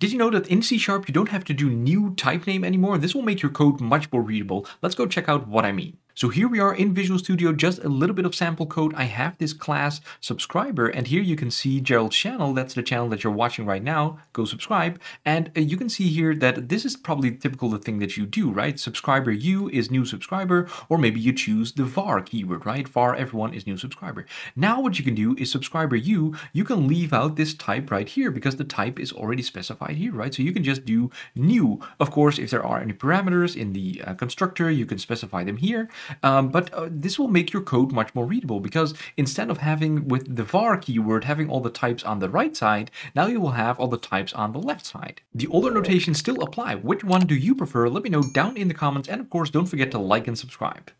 Did you know that in C Sharp you don't have to do new type name anymore? This will make your code much more readable. Let's go check out what I mean. So here we are in Visual Studio, just a little bit of sample code. I have this class subscriber and here you can see Gerald's channel. That's the channel that you're watching right now. Go subscribe. And uh, you can see here that this is probably typical the thing that you do, right? Subscriber you is new subscriber, or maybe you choose the var keyword, right? var everyone is new subscriber. Now what you can do is subscriber you, you can leave out this type right here because the type is already specified here, right? So you can just do new. Of course, if there are any parameters in the uh, constructor, you can specify them here. Um, but uh, this will make your code much more readable because instead of having with the var keyword having all the types on the right side, now you will have all the types on the left side. The older notations still apply. Which one do you prefer? Let me know down in the comments and of course don't forget to like and subscribe.